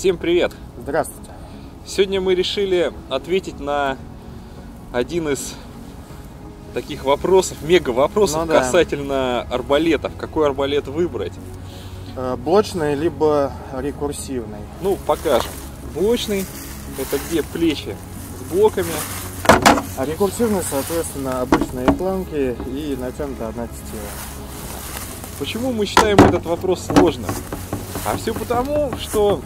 Всем привет! Здравствуйте. Сегодня мы решили ответить на один из таких вопросов, мега вопросов Ну да. касательно арбалетов. Какой арбалет выбрать? Э, Блочный либо рекурсивный. Ну, покажем. Блочный, это где плечи с блоками. А рекурсивный, соответственно, обычные планки и натянута одна тетива. Почему мы считаем этот вопрос сложным? А все потому, что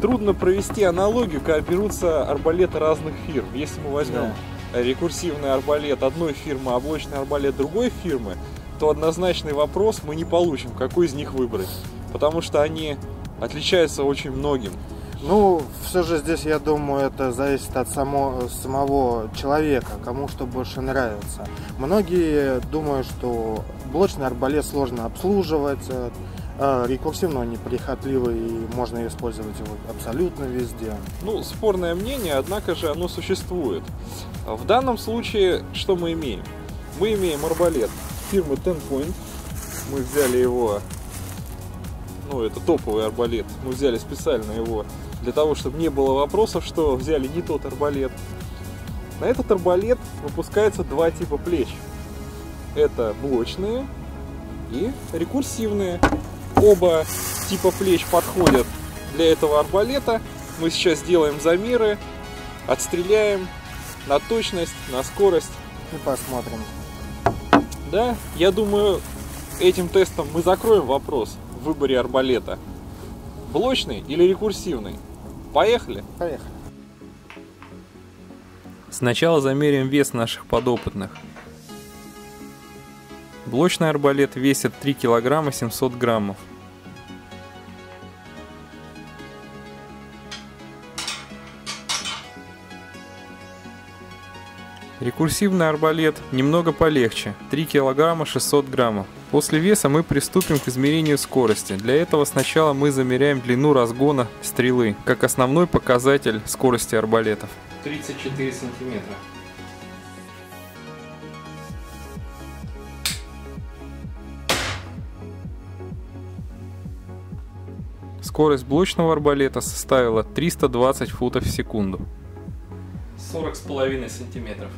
трудно провести аналогию, когда берутся арбалеты разных фирм. Если мы возьмем рекурсивный арбалет одной фирмы, а блочный арбалет другой фирмы, то однозначный вопрос мы не получим, какой из них выбрать. Потому что они отличаются очень многим. Ну, все же здесь, я думаю, это зависит от само, самого человека, кому что больше нравится. Многие думают, что блочный арбалет сложно обслуживать, а рекурсивный он неприхотливый и можно использовать его абсолютно везде. Ну, спорное мнение, однако же оно существует. В данном случае что мы имеем? Мы имеем арбалет фирмы Ten Point. Мы взяли его, ну, это топовый арбалет. Мы взяли специально его для того, чтобы не было вопросов, что взяли не тот арбалет. На этот арбалет выпускается два типа плеч. Это блочные и рекурсивные. Оба типа плеч подходят для этого арбалета. Мы сейчас сделаем замеры, отстреляем на точность, на скорость. И посмотрим. Да, я думаю, этим тестом мы закроем вопрос в выборе арбалета. Блочный или рекурсивный? Поехали! Поехали. Сначала замерим вес наших подопытных. Блочный арбалет весит 3 килограмма 700 граммов. Рекурсивный арбалет немного полегче, 3 килограмма 600 граммов. После веса мы приступим к измерению скорости. Для этого сначала мы замеряем длину разгона стрелы, как основной показатель скорости арбалетов. 34 сантиметра. Скорость блочного арбалета составила 320 футов в секунду. 40 с половиной сантиметров.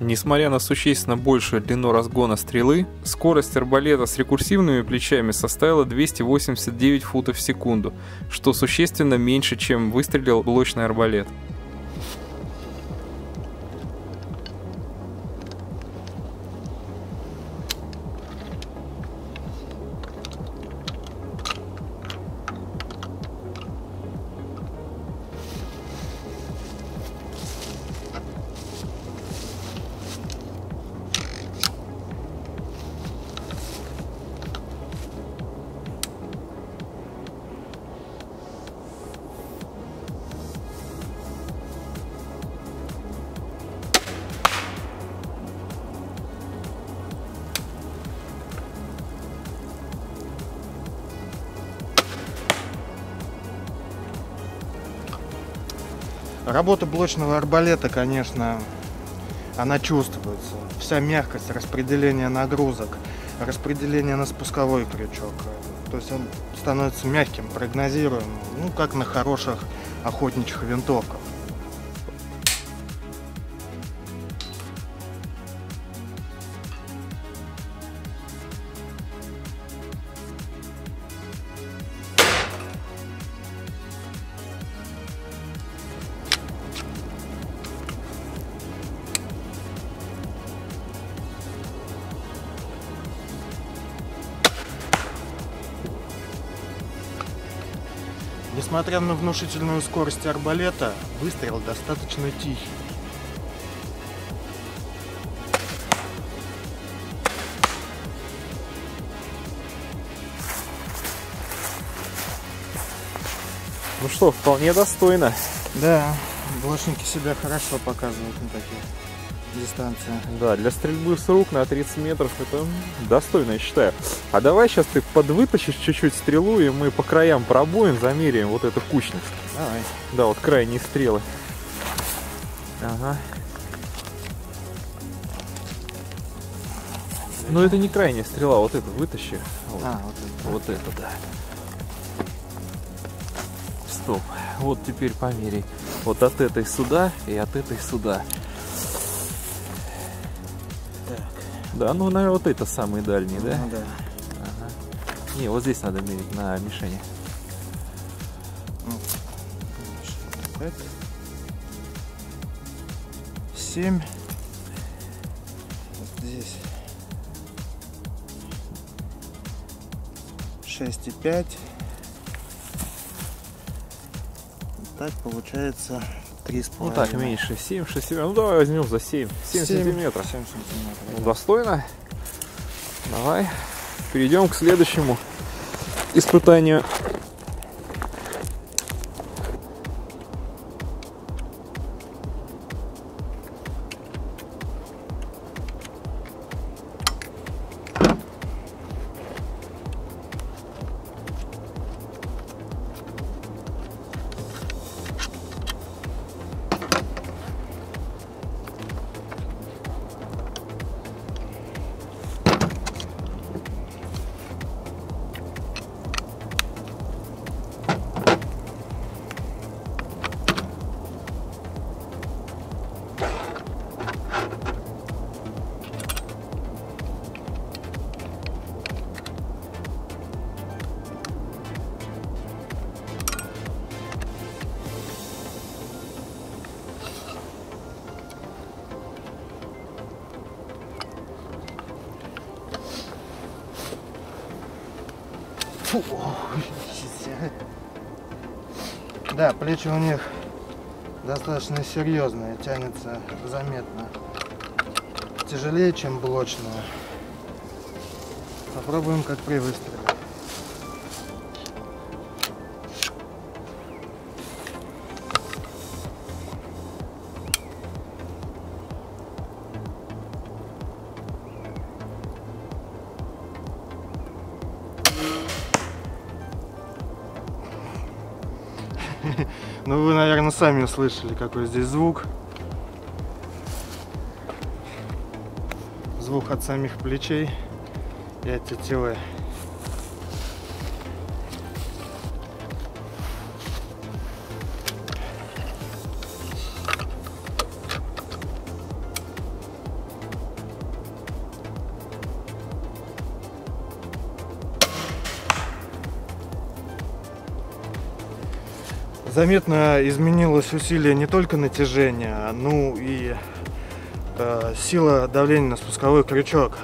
Несмотря на существенно большую длину разгона стрелы, скорость арбалета с рекурсивными плечами составила 289 футов в секунду, что существенно меньше, чем выстрелил блочный арбалет. Работа блочного арбалета, конечно, она чувствуется. Вся мягкость распределения нагрузок, распределение на спусковой крючок. То есть он становится мягким, прогнозируемым, ну, как на хороших охотничьих винтовках. Несмотря на внушительную скорость арбалета, выстрел достаточно тихий. Ну что, вполне достойно. Да, блочники себя хорошо показывают на таких дистанциях. Да, для стрельбы с рук на 30 метров это достойно, я считаю. А давай сейчас ты подвытащишь чуть-чуть стрелу, и мы по краям пробоин замеряем вот эту кучность. Давай. Да, вот крайние стрелы. Ага. Но это не крайняя стрела, вот это вытащи. Вот, А, вот это. вот это, да. Стоп. Вот теперь померяй. Вот от этой сюда и от этой сюда. Так. Да, ну, наверное, вот это самые дальние, да? Ну да. Ага. Не, вот здесь надо мерить на мишени. Так. Семь. Вот здесь. Шесть и пять. Так получается три с Ну половиной. так, меньше. 7, 6, 7. Ну давай возьмем за 7. 7 Семь- сантиметров. семь сантиметров. Ну, достойно. Давай. Перейдем к следующему испытанию. Фу, Да, плечи у них достаточно серьезные, тянется заметно. Тяжелее, чем блочные. Попробуем как при выстреле. Сами услышали, какой здесь звук. Звук от самих плечей и от тетивы. Заметно изменилось усилие не только натяжения, ну и э, сила давления на спусковой крючок.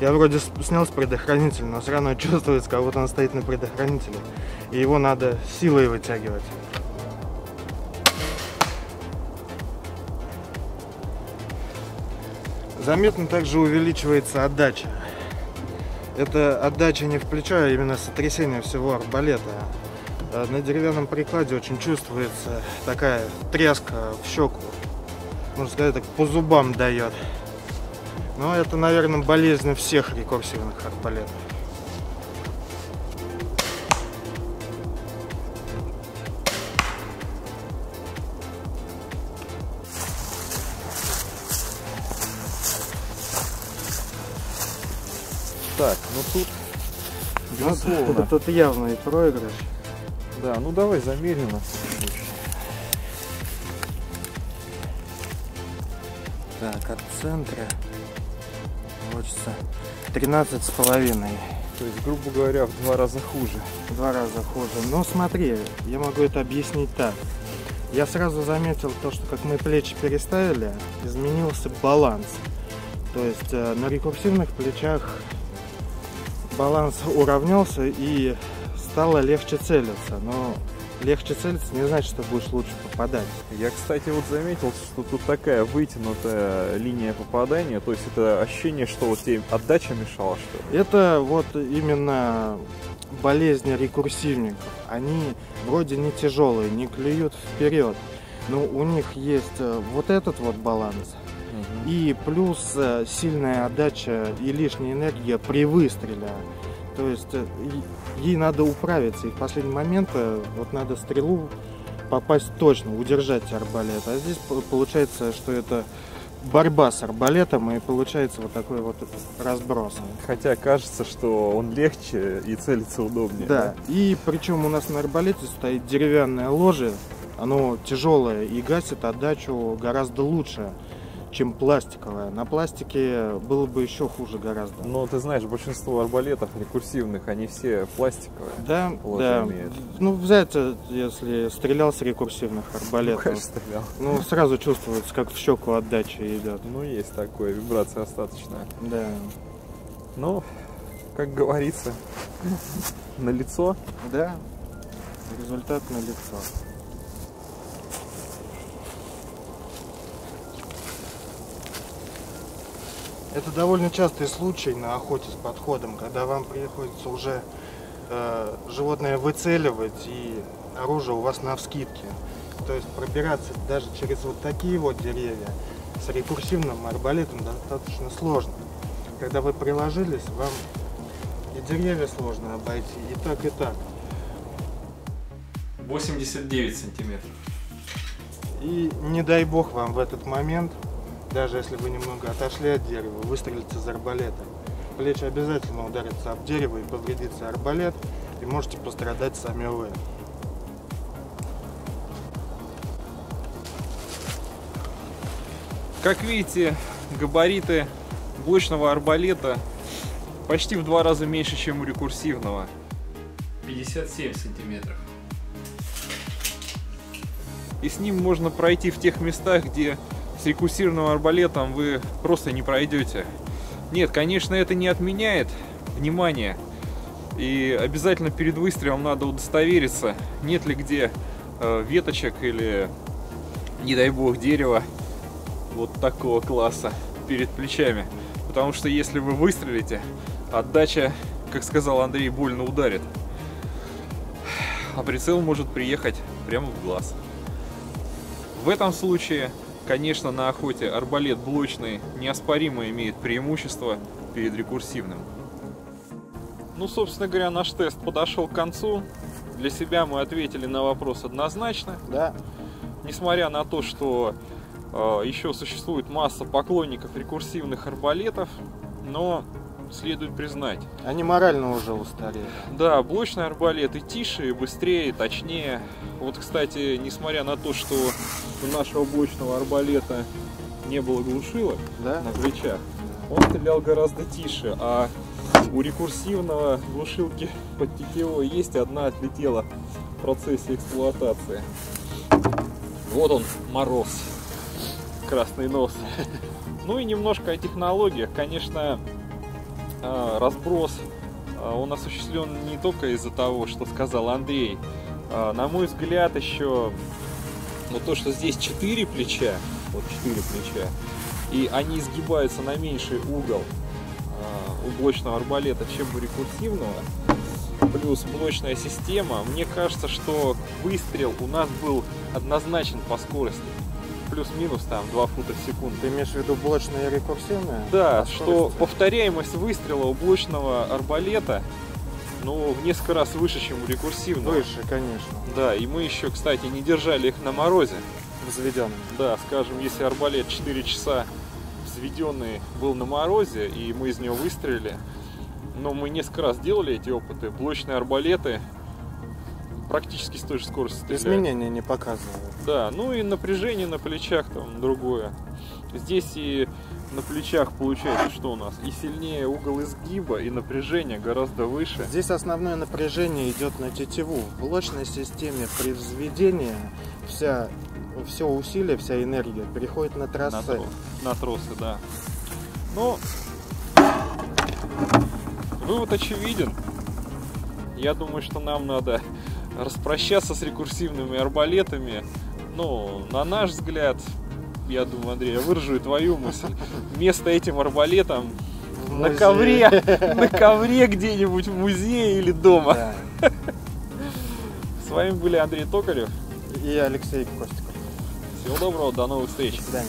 Я вроде снял с предохранителя, но все равно чувствуется, как будто он стоит на предохранителе. И его надо силой вытягивать. Заметно также увеличивается отдача. Это отдача не в плечо, а именно сотрясение всего арбалета. На деревянном прикладе очень чувствуется такая треска в щеку. Можно сказать, так по зубам дает. Но это, наверное, болезнь всех рекурсивных арбалетов. Так, ну тут, безусловно. Тут явный проигрыш. Да, ну давай случай. Так, от центра получится 13 с половиной. То есть, грубо говоря, в два раза хуже. В два раза хуже. Но смотри, я могу это объяснить так. Я сразу заметил то, что как мы плечи переставили, изменился баланс. То есть э, на рекурсивных плечах баланс уравнялся и стало легче целиться. Но легче целиться не значит, что будешь лучше попадать. Я, кстати, вот заметил, что тут такая вытянутая линия попадания, то есть это ощущение, что вот тебе отдача мешала, что ли? Это вот именно болезни рекурсивников. Они вроде не тяжелые, не клюют вперед. Но у них есть э, вот этот вот баланс И плюс э, сильная отдача и лишняя энергия при выстреле. То есть э, ей надо управиться. И в последний момент э, вот надо стрелу попасть точно, удержать арбалет. А здесь по- получается, что это борьба с арбалетом, и получается вот такой вот разброс. Хотя кажется, что он легче и целится удобнее. Да, и причем у нас на арбалете стоит деревянное ложе, оно тяжелое и гасит отдачу гораздо лучше, чем пластиковое. На пластике было бы еще хуже гораздо. Но ты знаешь, большинство арбалетов рекурсивных, они все пластиковые. Да, ложе да. Ну, взять, если стрелял с рекурсивных Ну, арбалетов, конечно, стрелял. ну, сразу чувствуется, как в щеку отдача идет. Ну, есть такое, вибрация остаточная. Да, Ну, как говорится, на лицо. да, результат на лицо. Это довольно частый случай на охоте с подходом, когда вам приходится уже э, животное выцеливать и оружие у вас на вскидке. То есть пробираться даже через вот такие вот деревья с рекурсивным арбалетом достаточно сложно. Когда вы приложились, вам и деревья сложно обойти, и так, и так. 89 сантиметров. И не дай бог вам в этот момент, даже если вы немного отошли от дерева, выстрелите из арбалета. Плечи обязательно ударятся об дерево и повредится арбалет, и можете пострадать сами вы. Как видите, габариты блочного арбалета почти в два раза меньше, чем у рекурсивного. 57 сантиметров. И с ним можно пройти в тех местах, где с рекурсивным арбалетом вы просто не пройдете. Нет, конечно, это не отменяет внимание. И обязательно перед выстрелом надо удостовериться, нет ли где э, веточек или, не дай бог, дерева вот такого класса перед плечами. Потому что если вы выстрелите, отдача, как сказал Андрей, больно ударит. А прицел может приехать прямо в глаз. В этом случае, конечно, на охоте арбалет блочный неоспоримо имеет преимущество перед рекурсивным. Ну, собственно говоря, наш тест подошел к концу. Для себя мы ответили на вопрос однозначно. Да, Несмотря на то, что э, еще существует масса поклонников рекурсивных арбалетов, но следует признать, они морально уже устарели. да, блочный арбалет и тише, и быстрее, и точнее. Вот, кстати, несмотря на то, что у нашего блочного арбалета не было глушилок Да? на плечах, он стрелял гораздо тише, а у рекурсивного глушилки под тетивой есть, одна отлетела в процессе эксплуатации. Вот он, мороз. Красный нос. Ну и немножко о технологиях. Конечно, разброс а, он осуществлен не только из-за того, что сказал Андрей. А, На мой взгляд, еще вот то, что здесь 4 плеча, вот 4 плеча, и они изгибаются на меньший угол а, блочного арбалета, чем у рекурсивного, плюс блочная система, мне кажется, что выстрел у нас был однозначен по скорости. Плюс-минус там 2 фута в секунду. Ты имеешь в виду блочные и рекурсивные? Да, По что повторяемость выстрела у блочного арбалета ну, в несколько раз выше, чем у рекурсивного. Выше, конечно. Да, и мы еще, кстати, не держали их на морозе. Взведенные. Да, скажем, если арбалет 4 часа взведенный был на морозе, и мы из него выстрелили, но мы несколько раз делали эти опыты, блочные арбалеты практически с той же скоростью стреляют. Изменения не показывают. Да, ну и напряжение на плечах там другое. Здесь и на плечах получается, что у нас и сильнее угол изгиба, и напряжение гораздо выше. Здесь основное напряжение идет на тетиву. В блочной системе при взведении вся, все усилие, вся энергия переходит на На, трассы. тро- на тросы, да. Ну, вывод очевиден. Я думаю, что нам надо распрощаться с рекурсивными арбалетами. Ну, на наш взгляд, я думаю, Андрей, я выражу и твою мысль. Вместо этим арбалетом на ковре, на ковре где-нибудь в музее или дома. Да. С вами были Андрей Токарев. И Алексей Костиков. Всего доброго, до новых встреч. До свидания.